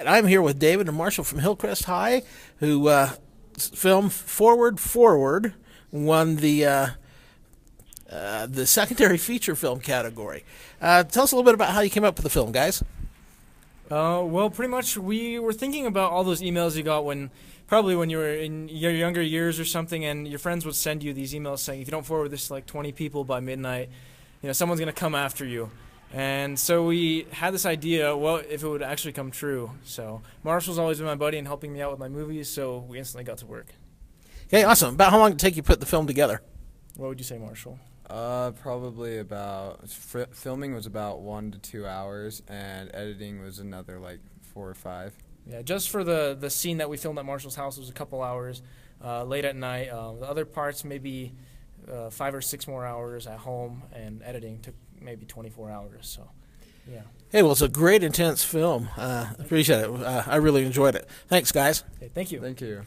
I'm here with David and Marshall from Hillcrest High, who uh, film Forward Forward won the uh, uh, the secondary feature film category. Uh, tell us a little bit about how you came up with the film, guys. Uh, well, pretty much we were thinking about all those emails you got when probably when you were in your younger years or something, and your friends would send you these emails saying if you don't forward this to like 20 people by midnight, you know someone's gonna come after you. And so we had this idea, well, if it would actually come true. So Marshall's always been my buddy and helping me out with my movies, so we instantly got to work. Okay, awesome. About how long did it take you to put the film together? What would you say, Marshall? Uh, probably about f- filming was about one to two hours, and editing was another like four or five. Yeah, just for the the scene that we filmed at Marshall's house was a couple hours, uh, late at night. Uh, the other parts maybe uh, five or six more hours at home, and editing took maybe 24 hours. So, yeah. Hey, well, it's a great, intense film. Uh, appreciate it. Uh, I really enjoyed it. Thanks, guys. Okay, thank you. Thank you.